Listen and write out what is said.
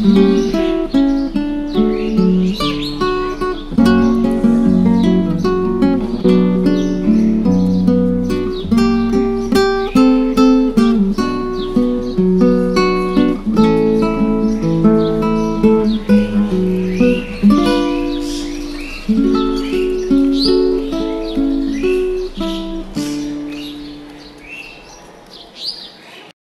Mm-hmm.